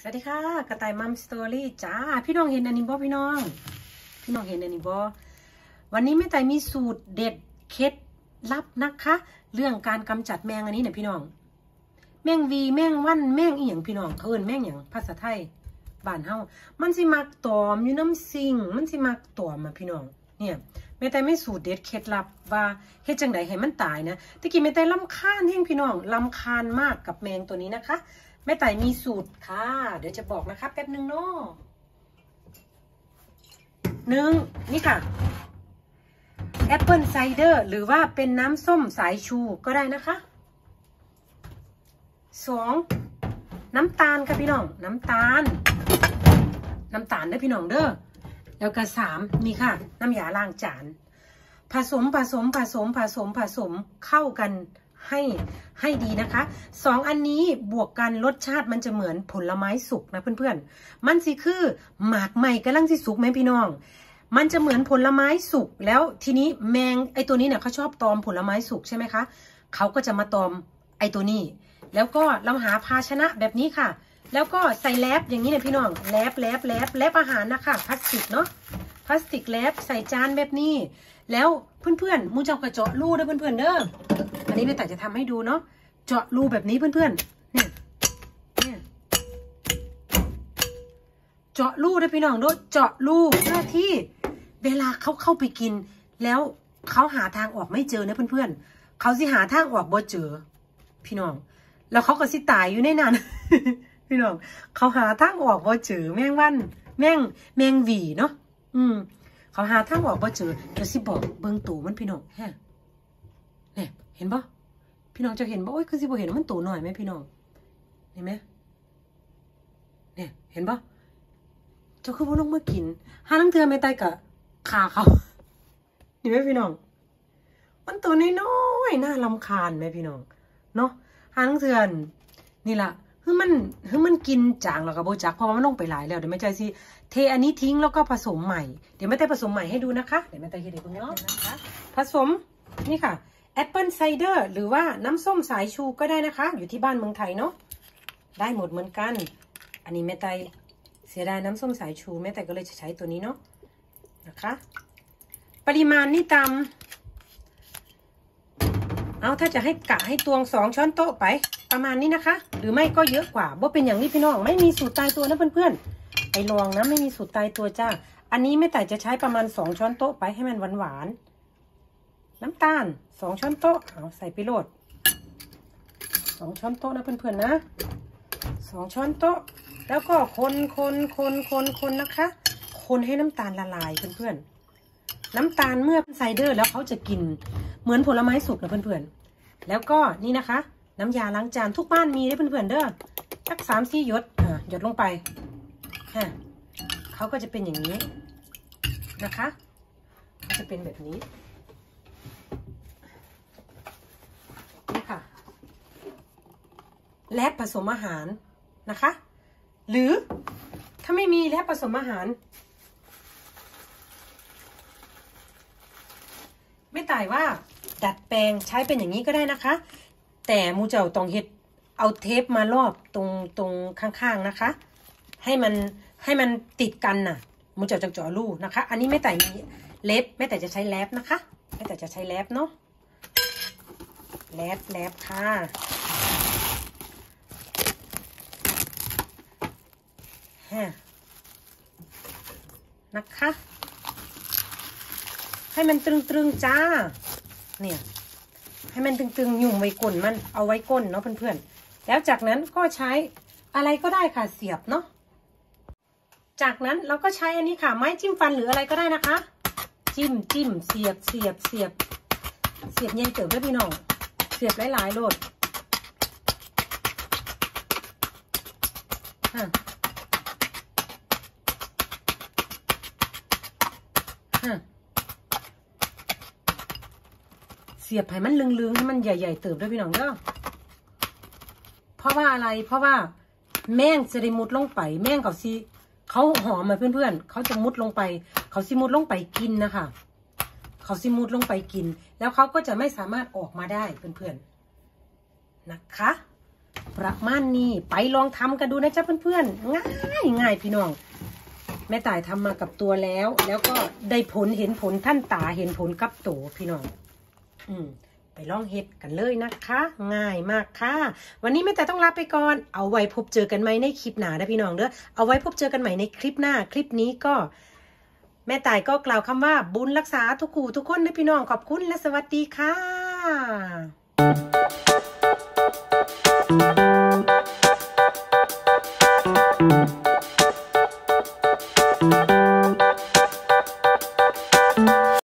สวัสดีค่ะกระต่าย Mom Story จ้าพี่น้องเห็นอันนี้บ่พี่น้อง พี่น้องเห็นอันนี้บ่วันนี้แม่ไต่มีสูตรเด็ดเคล็ดลับนะคะ เรื่องการกำจัดแมงอันนี้เนี่ยพี่น้อง แมงวีแมงวันแมงอีหยังพี่น้องเขาเอิ้นแมงหยังภาษาไทยบ้านเฮามันสิมักตอมอยู่น้ำซิงมันสิมักตอมอะพี่น้องเนี่ยแม่ไต่มีสูตรเด็ดเคล็ดลับว่าเฮ็ดจังไดให้มันตายนะตะกี้แม่ไต่รำคาญแฮงพี่น้องรำคาญมากกับแมงตัวนี้นะคะ ม่ไต่มีสูตรค่ะ เดี๋ยวจะบอกนะคะแป๊บนึงเนาะหนึ่งนี่ค่ะแอปเปิลไซเดอร์หรือว่าเป็นน้ำส้มสายชูก็ได้นะคะสองน้ำตาลค่ะพี่น้อง น้ำตาล น้ำตาลเด้อพี่น้องเด้อแล้วก็สามนี่ค่ะ น้ำยาล้างจาน ผสมผสมผสมผสมผสมเข้ากัน ให้ให้ดีนะคะสองอันนี้บวกกันรสชาติมันจะเหมือนผลไม้สุกนะเพื่อนๆ มันสิคือหมากใหม่กำลังสิสุกไหมพี่น้อง มันจะเหมือนผลไม้สุกแล้วทีนี้แมงไอตัวนี้เนี่ยเขาชอบตอมผลไม้สุกใช่ไหมคะเขาก็จะมาตอมไอตัวนี้ แล้วก็เราหาภาชนะแบบนี้ค่ะ แล้วก็ใส่แลบอย่างนี้เนี่ยพี่น้องแลบแลบแลบแลบอาหารนะคะพลาสติกเนาะพลาสติกแลบใส่จานแบบนี้ แล้วเพื่อนๆมูเจ้ากระเจาะรูเด้อเพื่อนๆเด้ออันนี้แม่แต่จะทำให้ดูเนาะเจาะรูแบบนี้เพื่อนๆเนี่ยเนี่ยเจาะรูด้วยพี่น้องด้วยเจาะรูเพื่อที่เวลาเขาเข้าไปกิน แล้วเขาหาทางออกไม่เจอนะเพื่อนๆเขาสิหาทางออกบ่เจอ พี่น้อง แล้วเขาก็สิตายอยู่ในนั้นพี่น้อง เขาหาทางออกบ่เจอแมงวัน แมงแมงหวีเนาะอืม เขาหาทางออกบ่เจอเดี๋ยวสิบอกเบิ่งตูมันพี่น้องฮะเนี่ยเห็นบ่พี่น้องจะเห็นบ่โอ้ยคือสิบ่เห็นมันตูหน่อยไหมพี่น้องเห็นไหมเนี่ยเห็นบ่เจ้าคือบ่ลงมากินหาลังเทือไม่ตายกะขาเขาเห็นไหมพี่น้อง มันตัวน้อยๆน่ารำคาญไหมพี่น้องเนาะหาลังเทือนนี่ล่ะ คือมันคือมันกินจางแล้วก็บ่จักเพราะว่ามันลงไปหลายแล้วเดี๋ยวแม่ไต่สิเทอันนี้ทิ้งแล้วก็ผสมใหม่ เดี๋ยวแม่ไต่ผสมใหม่ให้ดูนะคะ เดี๋ยวแม่ไต่เฮ็ดให้เบิ่งเนาะนะคะผสมนี่ค่ะ apple cider หรือว่าน้ำส้มสายชูก็ได้นะคะ อยู่ที่บ้านเมืองไทยเนาะได้หมดเหมือนกัน อันนี้แม่ไต่เสียดายน้ำส้มสายชูแม่ไต่ก็เลยจะใช้ตัวนี้เนาะนะคะ ปริมาณนี่ตาม เอาถ้าจะให้กะให้ตวงสองช้อนโต๊ะไป ประมาณนี้นะคะ หรือไม่ก็เยอะกว่าบ่เป็นอย่างนี้พี่น้องไม่มีสูตรตายตัวนะเพื่อนๆไปลองนะไม่มีสูตรตายตัวจ้าอันนี้แม่แต่จะใช้ประมาณสองช้อนโต๊ะไปให้มันหวานๆน้ำตาลสองช้อนโต๊ะเอาใส่ไปโหลดสองช้อนโต๊ะนะเพื่อนๆนะสองช้อนโต๊ะ แล้วก็คนคนคนคนคนนะคะ คนให้น้ำตาลละลายเพื่อนๆน้ำตาลเมื่อไซเดอร์แล้วเขาจะกิน เหมือนผลไม้สุกนะเพื่อนๆ แล้วก็นี่นะคะ น้ำยาล้างจานทุกบ้านมีได้เพื่อนๆเด้อสักสามสี่หยดอ่าหยดลงไปฮะเขาก็จะเป็นอย่างนี้นะคะเขาจะเป็นแบบนี้นี่ค่ะ แลบผสมอาหารนะคะ หรือถ้าไม่มีแลบผสมอาหารไม่ตายว่า ดัดแปลงใช้เป็นอย่างนี้ก็ได้นะคะ แต่มูเจ้าต้องเฮ็ดเอาเทปมารอบตรงตรงข้างๆนะคะ ให้มันให้มันติดกันน่ะมูเจ้าจะเจาะรูนะคะ อันนี้ไม่แต่เล็บไม่แต่จะใช้แล็บนะคะ ไม่แต่จะใช้แล็บเนาะแล็บแล็บค่ะฮะนะคะ ให้มันตรึงๆจ้า เนี่ย ให้มันตึงๆยุ่งไว้ก้นมันเอาไว้ก้นเนาะเพื่อนๆ แล้วจากนั้นก็ใช้อะไรก็ได้ค่ะเสียบเนาะ จากนั้นเราก็ใช้อันนี้ค่ะ ไม้จิ้มฟันหรืออะไรก็ได้นะคะ จิ้มจิ้มเสียบเสียบเสียบ เสียบเย็นเติบด้วยพี่น้อง เสียบหลายๆโลดฮะฮะ เสียบให้มันลึงๆให้มันใหญ่ ๆ เติบด้วยพี่น้องเด้อเพราะว่าอะไรเพราะว่าแม่งจะได้มุดลงไป แม่งเขาซีเขาหอมมาเพื่อนๆเขาจะมุดลงไป เขาซิมุดลงไปกินนะคะเขาซิมุดลงไปกิน แล้วเขาก็จะไม่สามารถออกมาได้เพื่อนๆนะคะประมาณนี้ไปลองทำกันดูนะจ๊ะเพื่อนๆง่ายง่ายพี่น้องแม่ต่ายทำมากับตัวแล้ว แล้วก็ได้ผลเห็นผลท่านตาเห็นผลกับตัวพี่น้อง อืมไปลองเห็ดกันเลยนะคะ ง่ายมากค่ะ วันนี้แม่แต่ต้องลาไปก่อน เอาไว้พบเจอกันไหมในคลิปหน้านะพี่น้องเด้อเอาไว้พบเจอกันใหม่ในคลิปหน้า คลิปนี้ก็ แม่ต่ายก็กล่าวคำว่าบุญรักษาทุกคู่ทุกคนนะพี่น้องขอบคุณและสวัสดีค่ะ